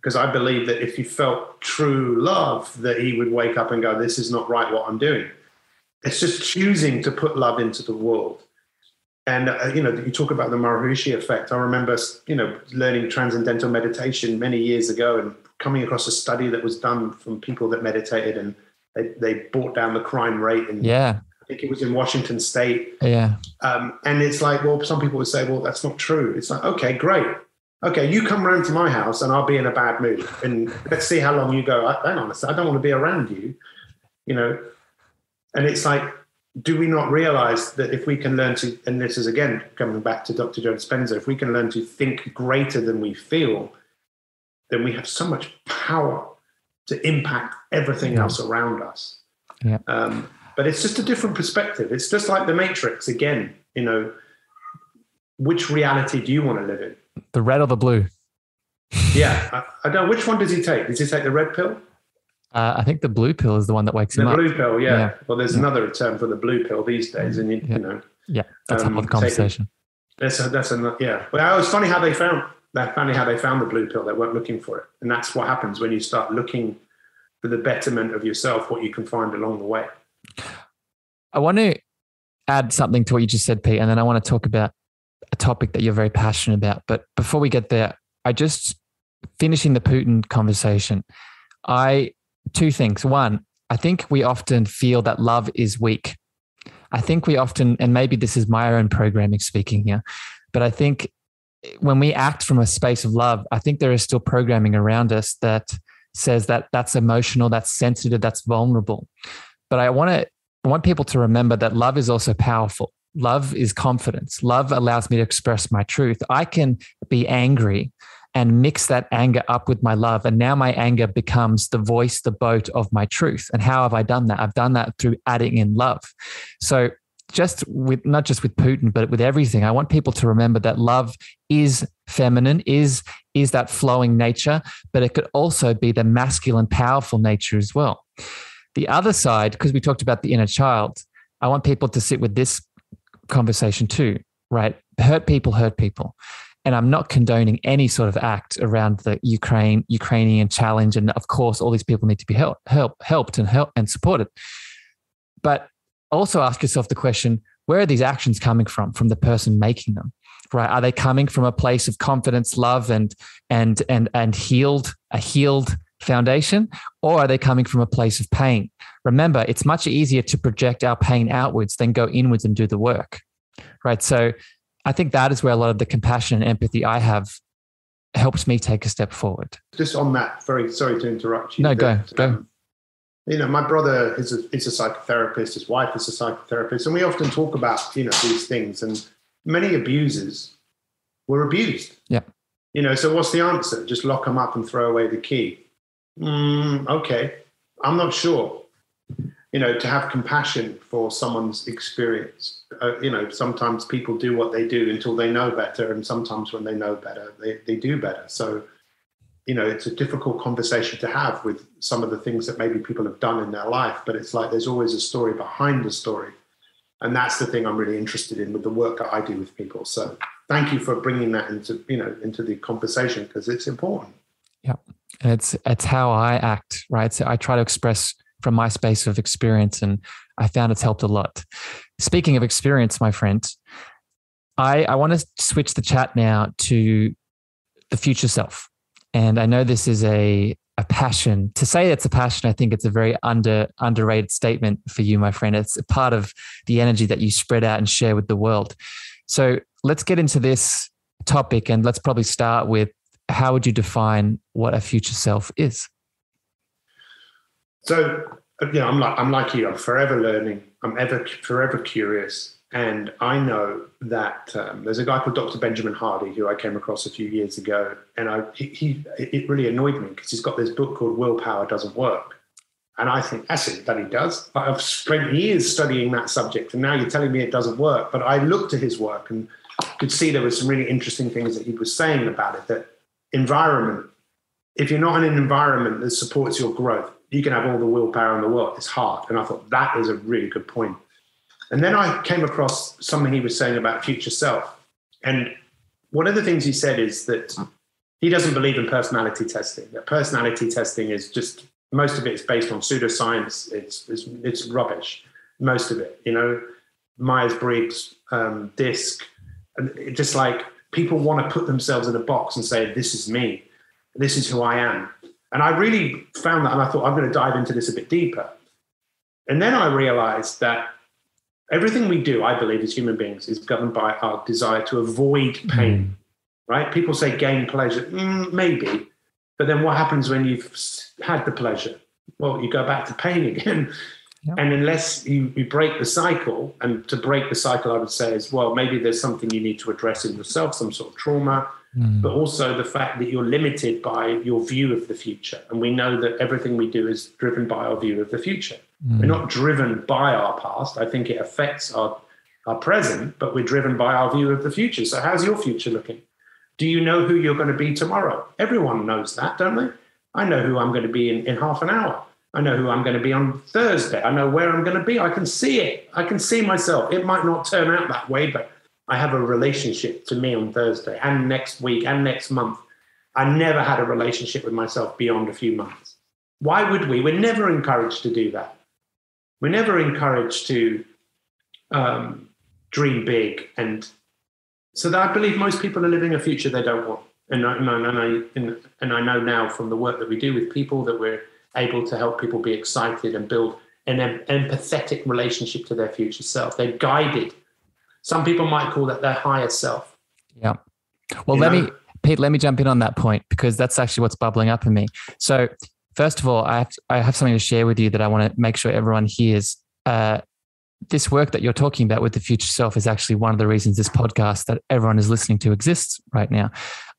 because I believe that if he felt true love, that he would wake up and go, "This is not right. What I'm doing." It's just choosing to put love into the world. And uh, you know, you talk about the Maharishi effect. I remember, you know, learning transcendental meditation many years ago and coming across a study that was done from people that meditated and they, they brought down the crime rate. And yeah, I think it was in Washington State. Yeah. Um, and it's like, well, some people would say, well, that's not true. It's like, okay, great okay, you come around to my house and I'll be in a bad mood. And let's see how long you go. I don't honestly, I don't want to be around you, you know. And it's like, do we not realize that if we can learn to, and this is again coming back to Dr. Joe Dispenza, if we can learn to think greater than we feel, then we have so much power to impact everything yeah. else around us. Yeah. Um, but it's just a different perspective. It's just like the Matrix again, you know, which reality do you want to live in? The red or the blue? yeah, I, I, don't. Which one does he take? Does he take the red pill? Uh, I think the blue pill is the one that wakes the him up. The blue pill, yeah. yeah. Well, there's yeah. another term for the blue pill these days, and you, yeah. you know, yeah, that's um, another conversation. That's a, that's a yeah. Well, it's funny how they found that. Funny how they found the blue pill. They weren't looking for it, and that's what happens when you start looking for the betterment of yourself. What you can find along the way. I want to add something to what you just said, Pete, and then I want to talk about a topic that you're very passionate about. But before we get there, I just finishing the Putin conversation. I two things. One, I think we often feel that love is weak. I think we often, and maybe this is my own programming speaking here, but I think when we act from a space of love, I think there is still programming around us that says that that's emotional, that's sensitive, that's vulnerable. But I want to I want people to remember that love is also powerful. Love is confidence. Love allows me to express my truth. I can be angry and mix that anger up with my love. And now my anger becomes the voice, the boat of my truth. And how have I done that? I've done that through adding in love. So, just with not just with Putin, but with everything, I want people to remember that love is feminine, is is that flowing nature, but it could also be the masculine, powerful nature as well. The other side, because we talked about the inner child, I want people to sit with this conversation too, right? Hurt people hurt people. And I'm not condoning any sort of act around the Ukraine Ukrainian challenge. And of course, all these people need to be help, help, helped and help and supported. But also ask yourself the question: Where are these actions coming from? From the person making them, right? Are they coming from a place of confidence, love, and and and and healed a healed foundation, or are they coming from a place of pain? Remember, it's much easier to project our pain outwards than go inwards and do the work, right? So I think that is where a lot of the compassion and empathy I have helps me take a step forward. Just on that, very sorry to interrupt you. No, go, go. you know, my brother is a, is a psychotherapist, his wife is a psychotherapist, and we often talk about, you know, these things. And many abusers were abused. Yeah. You know, so what's the answer? Just lock them up and throw away the key. Mm, okay, I'm not sure. You know, to have compassion for someone's experience. Uh, you know, sometimes people do what they do until they know better, and sometimes when they know better, they, they do better. So, you know, it's a difficult conversation to have with some of the things that maybe people have done in their life, but it's like there's always a story behind the story. And that's the thing I'm really interested in with the work that I do with people. So thank you for bringing that into, you know, into the conversation because it's important. Yeah. And it's it's how I act, right? So I try to express from my space of experience and I found it's helped a lot. Speaking of experience, my friend, I, I want to switch the chat now to the future self. And I know this is a a passion. To say it's a passion, I think it's a very under underrated statement for you, my friend. It's a part of the energy that you spread out and share with the world. So let's get into this topic and let's probably start with how would you define what a future self is? So, you know, I'm like I'm like you. I'm forever learning. I'm ever forever curious, and I know that um, there's a guy called Dr. Benjamin Hardy who I came across a few years ago, and I he, he it really annoyed me because he's got this book called Willpower Doesn't Work, And I think that's it that he does. But I've spent years studying that subject, and now you're telling me it doesn't work. But I looked at his work and could see there was some really interesting things that he was saying about it. That environment, if you're not in an environment that supports your growth, you can have all the willpower in the world. It's hard. And I thought that is a really good point. And then I came across something he was saying about future self. And one of the things he said is that he doesn't believe in personality testing. That personality testing is just most of it is based on pseudoscience. It's it's, it's rubbish. Most of it, you know, Myers Briggs, um, DISC, and just like people want to put themselves in a box and say, "This is me. This is who I am." And I really found that, and I thought I'm going to dive into this a bit deeper. And then I realized that everything we do, I believe, as human beings, is governed by our desire to avoid pain. Mm. Right? People say gain pleasure, mm, maybe, but then what happens when you've had the pleasure? Well, you go back to pain again. And unless you, you break the cycle, and to break the cycle, I would say is well, maybe there's something you need to address in yourself, some sort of trauma, mm. but also the fact that you're limited by your view of the future. And we know that everything we do is driven by our view of the future. Mm. We're not driven by our past. I think it affects our, our present, but we're driven by our view of the future. So, how's your future looking? Do you know who you're going to be tomorrow? Everyone knows that, don't they? I know who I'm going to be in, in half an hour. I know who I'm going to be on Thursday. I know where I'm going to be. I can see it. I can see myself. It might not turn out that way, but I have a relationship to me on Thursday and next week and next month. I never had a relationship with myself beyond a few months. Why would we? We're never encouraged to do that. We're never encouraged to um, dream big. And so that I believe most people are living a future they don't want. And I, and, I, and, and I know now from the work that we do with people that we're able to help people be excited and build an empathetic relationship to their future self. They're guided some people might call that their higher self. Yeah. Well, you let know? me, Pete, let me jump in on that point because that's actually what's bubbling up in me. So, first of all, I have, to, I have something to share with you that I want to make sure everyone hears. Uh, this work that you're talking about with the future self is actually one of the reasons this podcast that everyone is listening to exists right now.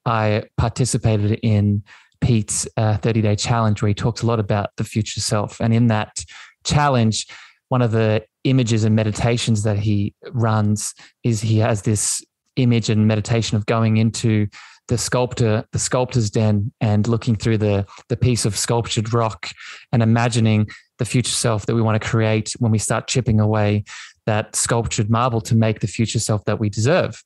I participated in Pete's uh, 30 day challenge where he talks a lot about the future self. And in that challenge, one of the images and meditations that he runs is he has this image and meditation of going into the sculptor the sculptor's den and looking through the the piece of sculptured rock and imagining the future self that we want to create when we start chipping away that sculptured marble to make the future self that we deserve.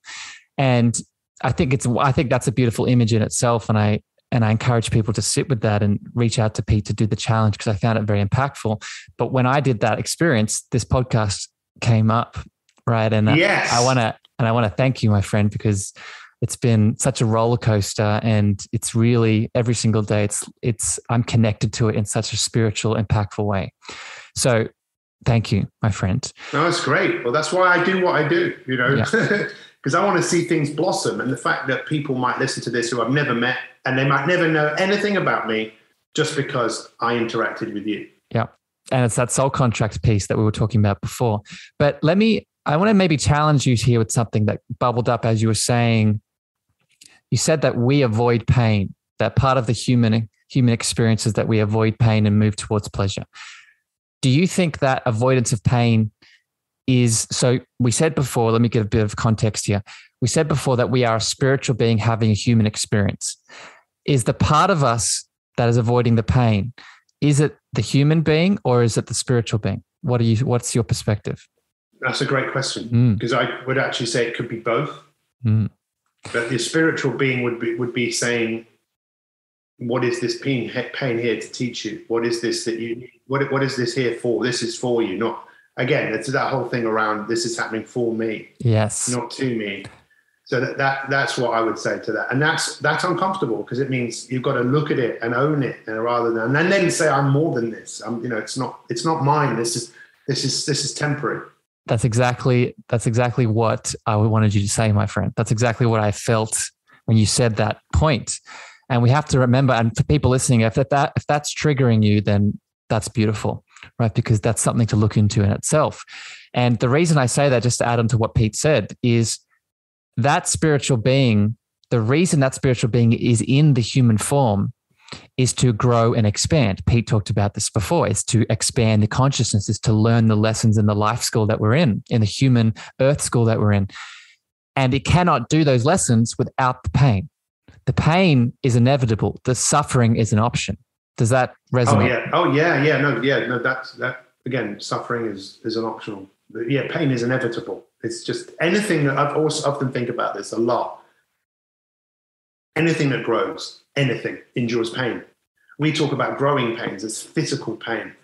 And i think it's i think that's a beautiful image in itself. And i and I encourage people to sit with that and reach out to Pete to do the challenge because I found it very impactful. But when I did that experience, this podcast came up, right? And uh, yes. I, I want to and I want to thank you, my friend, because it's been such a roller coaster and it's really every single day it's it's I'm connected to it in such a spiritual impactful way. So thank you, my friend. No, that's great. Well, that's why I do what I do, you know. Yeah. because I want to see things blossom. And the fact that people might listen to this who I've never met and they might never know anything about me just because I interacted with you. Yeah. And it's that soul contract piece that we were talking about before. But let me, I want to maybe challenge you here with something that bubbled up as you were saying. You said that we avoid pain, that part of the human human experience is that we avoid pain and move towards pleasure. Do you think that avoidance of pain is so we said before, let me give a bit of context here. We said before that we are a spiritual being having a human experience. Is the part of us that is avoiding the pain, is it the human being or is it the spiritual being? What are you what's your perspective? That's a great question. Because mm. I would actually say it could be both. Mm. But the spiritual being would be would be saying, what is this pain, pain here to teach you? What is this that you what what is this here for? This is for you, not again, it's that whole thing around this is happening for me, yes, not to me. So that, that that's what I would say to that, and that's that's uncomfortable because it means you've got to look at it and own it, and rather than and then say I'm more than this. I'm you know it's not it's not mine. This is this is this is temporary. That's exactly that's exactly what I wanted you to say, my friend. That's exactly what I felt when you said that point. And we have to remember, and for people listening, if that if that's triggering you, then that's beautiful right? Because that's something to look into in itself. And the reason I say that, just to add on to what Pete said, is that spiritual being, the reason that spiritual being is in the human form is to grow and expand. Pete talked about this before. It's to expand the consciousness, is to learn the lessons in the life school that we're in, in the human earth school that we're in. And it cannot do those lessons without the pain. The pain is inevitable. The suffering is an option. Does that oh, resonate? Oh yeah. Oh yeah. Yeah. No. Yeah. No. That's that. Again, suffering is is an optional. Yeah. Pain is inevitable. It's just anything that I've also often think about this a lot. Anything that grows, anything endures pain. We talk about growing pains as physical pain.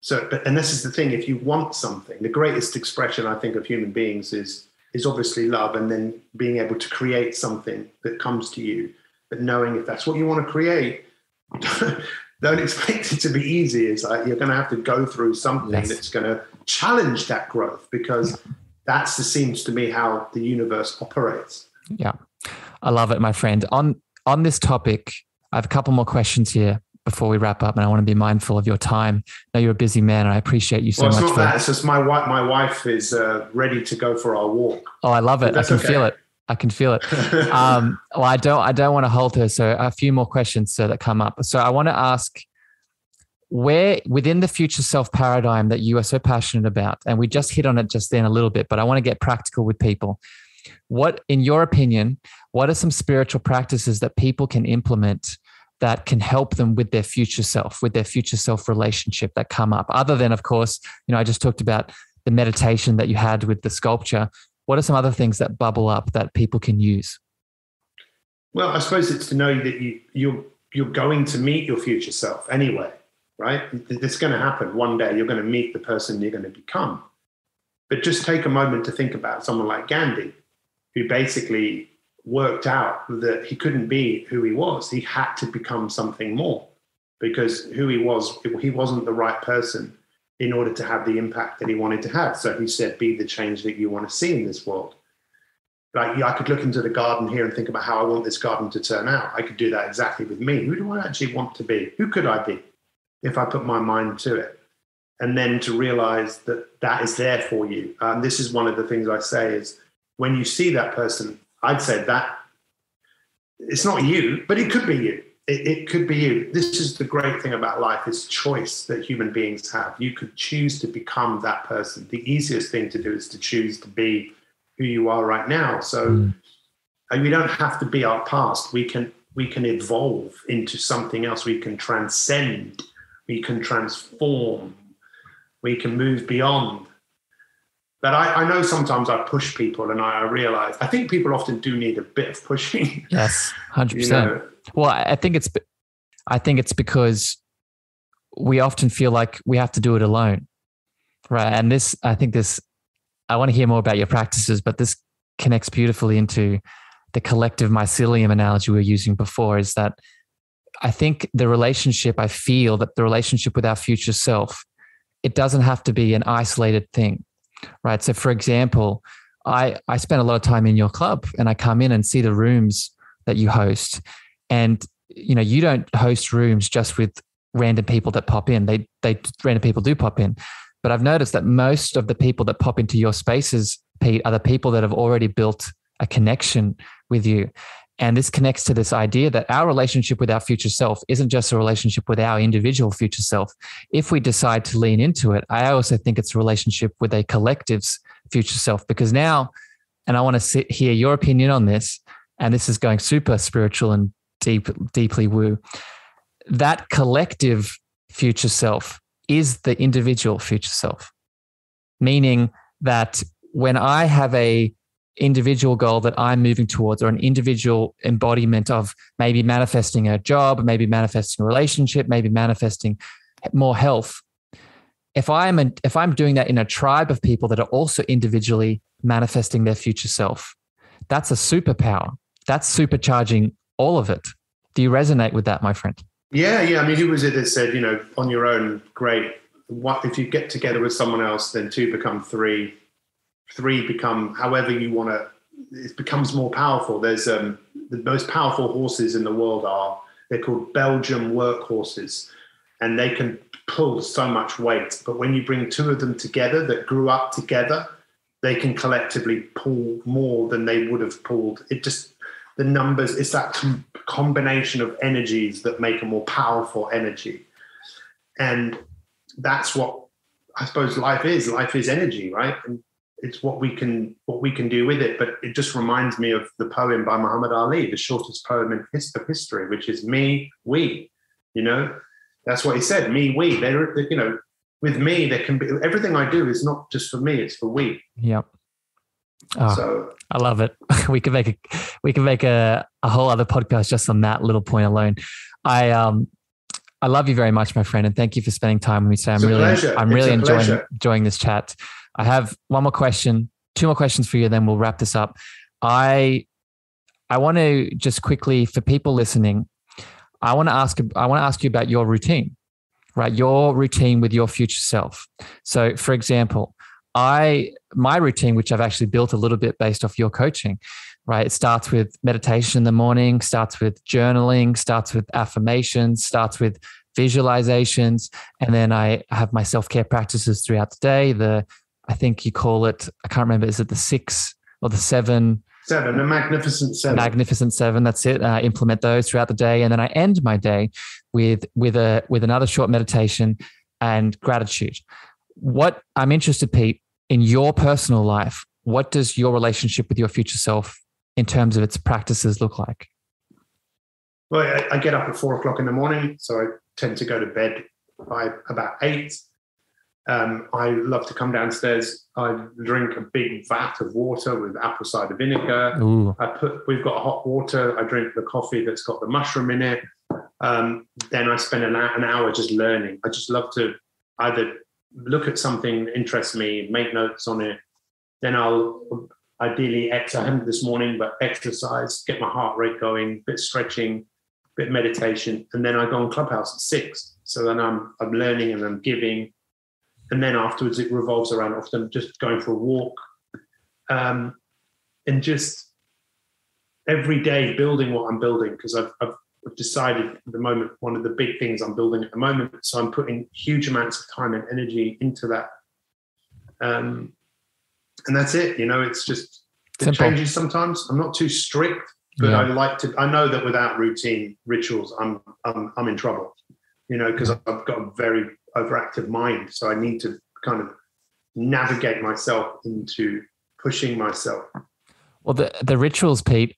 So, but, and this is the thing: if you want something, the greatest expression I think of human beings is is obviously love, and then being able to create something that comes to you. But knowing if that's what you want to create, don't expect it to be easy. It's like you're going to have to go through something yes. that's going to challenge that growth because that's the seems to me how the universe operates. Yeah, I love it, my friend. On on this topic, I have a couple more questions here before we wrap up, and I want to be mindful of your time. I know you're a busy man, and I appreciate you so well, it's much. Not for that. It's just my wife. My wife is uh, ready to go for our walk. Oh, I love it. I can okay. feel it. I can feel it. um, well, I don't. I don't want to hold her. So a few more questions so that come up. So I want to ask, where within the future self paradigm that you are so passionate about, and we just hit on it just then a little bit, but I want to get practical with people. What, in your opinion, what are some spiritual practices that people can implement that can help them with their future self, with their future self relationship that come up? Other than, of course, you know, I just talked about the meditation that you had with the sculpture. What are some other things that bubble up that people can use? Well, I suppose it's to know that you, you're you're going to meet your future self anyway, right? It's going to happen one day. You're going to meet the person you're going to become. But just take a moment to think about someone like Gandhi, who basically worked out that he couldn't be who he was. He had to become something more because who he was, he wasn't the right person in order to have the impact that he wanted to have. So he said, Be the change that you want to see in this world. Like I could look into the garden here and think about how I want this garden to turn out. I could do that exactly with me. Who do I actually want to be? Who could I be if I put my mind to it? And then to realize that that is there for you. And this is one of the things I say is when you see that person, I'd say that it's not you, but it could be you. It, it, could be you. This is the great thing about life is choice that human beings have. You could choose to become that person. The easiest thing to do is to choose to be who you are right now. So mm. we don't have to be our past. We can we can evolve into something else. We can transcend. We can transform. We can move beyond. But I, I know sometimes I push people, and I, I, realize I think people often do need a bit of pushing. Yes, hundred you know? Well, I think it's I think it's because we often feel like we have to do it alone, right? And this, I think this. I want to hear more about your practices, but this connects beautifully into the collective mycelium analogy we were using before. Is that I think the relationship, I feel that the relationship with our future self, it doesn't have to be an isolated thing right? So, for example, I I spend a lot of time in your club, and I come in and see the rooms that you host, and you know you don't host rooms just with random people that pop in. They they random people do pop in, but I've noticed that most of the people that pop into your spaces, Pete, are the people that have already built a connection with you. And this connects to this idea that our relationship with our future self isn't just a relationship with our individual future self. If we decide to lean into it, I also think it's a relationship with a collective's future self. Because now, and I want to sit, hear your opinion on this, and this is going super spiritual and deep, deeply woo. That collective future self is the individual future self, meaning that when I have a individual goal that I'm moving towards or an individual embodiment of maybe manifesting a job, maybe manifesting a relationship, maybe manifesting more health. If I'm a, if I'm doing that in a tribe of people that are also individually manifesting their future self, that's a superpower. That's supercharging all of it. Do you resonate with that, my friend? Yeah, yeah. I mean, who was it that said, you know, on your own, great. What if you get together with someone else, then two become three, three become however you want to it becomes more powerful there's um, the most powerful horses in the world are they're called belgium work horses and they can pull so much weight but when you bring two of them together that grew up together they can collectively pull more than they would have pulled it just the numbers, it's that com- combination of energies that make a more powerful energy. And that's what I suppose life is. Life is energy, right? And it's what we can what we can do with it. But it just reminds me of the poem by Muhammad Ali, the shortest poem in his, of history, which is "Me, we." You know, that's what he said. Me, we. They're you know, with me, there can be everything I do is not just for me; it's for we. Yep. Oh, So I love it. We could make a we can make a, a whole other podcast just on that little point alone. I um I love you very much, my friend, and thank you for spending time with me today. I'm really pleasure. I'm It's really enjoying pleasure. enjoying this chat. I have one more question, two more questions for you, then we'll wrap this up. I I want to just quickly for people listening, I want to ask I want to ask you about your routine, right? Your routine with your future self. So, for example, I my routine, which I've actually built a little bit based off your coaching, right? It starts with meditation in the morning, starts with journaling, starts with affirmations, starts with visualizations, and then I have my self care practices throughout the day. The I think you call it I can't remember is it the six or the seven seven, the magnificent seven. Magnificent Seven. That's it. Uh, implement those throughout the day, and then I end my day with with a with another short meditation and gratitude. What I'm interested, Pete, in your personal life, what does your relationship with your future self, in terms of its practices, look like? Well, I, I get up at four o'clock in the morning, so I tend to go to bed by about eight. Um, I love to come downstairs. I drink a big vat of water with apple cider vinegar. Ooh, I put we've got hot water. I drink the coffee that's got the mushroom in it. Um, then I spend an hour, an hour just learning. I just love to either look at something that interests me, make notes on it. Then I'll ideally ex. I haven't this morning, but exercise, get my heart rate going, bit stretching, bit meditation, and then I go on Clubhouse at six. So then I'm I'm learning and I'm giving, and then afterwards it revolves around often just going for a walk, um, and just every day building what I'm building because I've, I've I've decided at the moment one of the big things I'm building at the moment. So I'm putting huge amounts of time and energy into that. Um, and that's it. You know, it's just it Simple. changes sometimes. I'm not too strict, but Yeah. I like to. I know that without routine rituals, I'm I'm I'm in trouble. You know, because I've got a very overactive mind, so I need to kind of navigate myself into pushing myself. Well, the the rituals, Pete,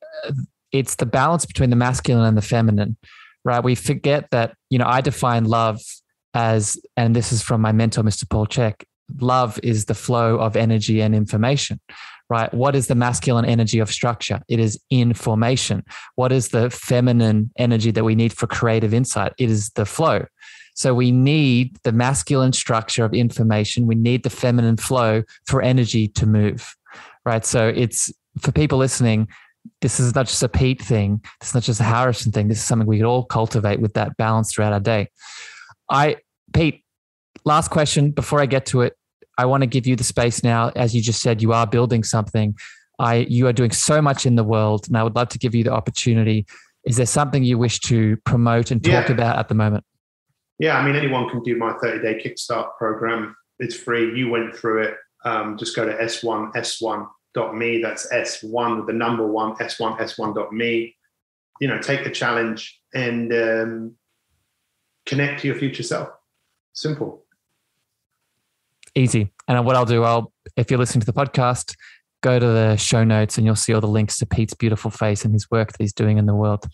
it's the balance between the masculine and the feminine, right? We forget that you know I define love as, and this is from my mentor, Mr. Paul Chek. Love is the flow of energy and information, right? What is the masculine energy of structure? It is information. What is the feminine energy that we need for creative insight? It is the flow. So we need the masculine structure of information. We need the feminine flow for energy to move, right? So it's for people listening, this is not just a Pete thing. This is not just a Harrison thing. This is something we could all cultivate with that balance throughout our day. I, Pete, last question before I get to it. I want to give you the space now. As you just said, you are building something. I, you are doing so much in the world, and I would love to give you the opportunity. Is there something you wish to promote and talk Yeah. about at the moment? Yeah, I mean, anyone can do my 30 day Kickstart program. It's free. You went through it. Um, just go to s1s1.me. That's S1 with the number one, S1s1.me. You know, take the challenge and um, connect to your future self. Simple. Easy. And what I'll do, I'll if you're listening to the podcast, go to the show notes and you'll see all the links to Pete's beautiful face and his work that he's doing in the world.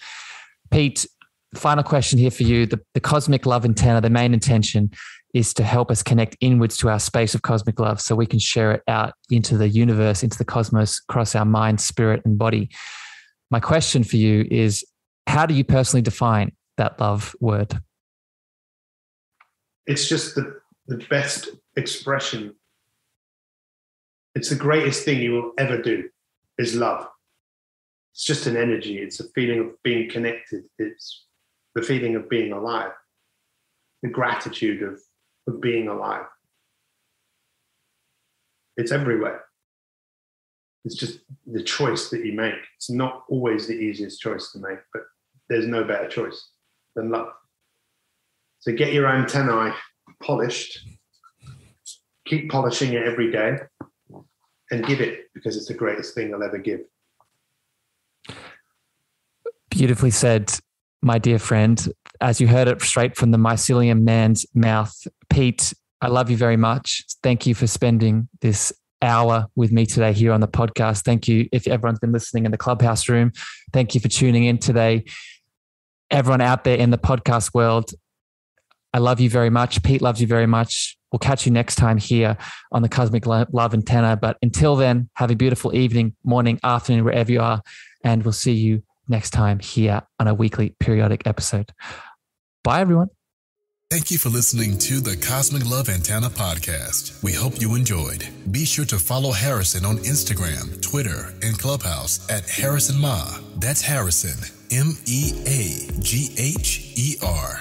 Pete, final question here for you. The, the cosmic love antenna, the main intention is to help us connect inwards to our space of cosmic love so we can share it out into the universe, into the cosmos, across our mind, spirit, and body. My question for you is how do you personally define that love word? It's just the, the best expression. It's the greatest thing you will ever do is love. It's just an energy. It's a feeling of being connected. It's the feeling of being alive, the gratitude of, of being alive. It's everywhere. It's just the choice that you make. It's not always the easiest choice to make, but there's no better choice than love. So get your antennae polished, keep polishing it every day, and give it because it's the greatest thing I'll ever give. Beautifully said, my dear friend. As you heard it straight from the mycelium man's mouth, Pete, I love you very much. Thank you for spending this hour with me today here on the podcast. Thank you if everyone's been listening in the clubhouse room. Thank you for tuning in today. Everyone out there in the podcast world, I love you very much. Pete loves you very much. We'll catch you next time here on the Cosmic Love Antenna. But until then, have a beautiful evening, morning, afternoon, wherever you are. And we'll see you next time here on a weekly periodic episode. Bye, everyone. Thank you for listening to the Cosmic Love Antenna podcast. We hope you enjoyed. Be sure to follow Harrison on Instagram, Twitter, and Clubhouse at Harrison Meagher. That's Harrison, M E A G H E R.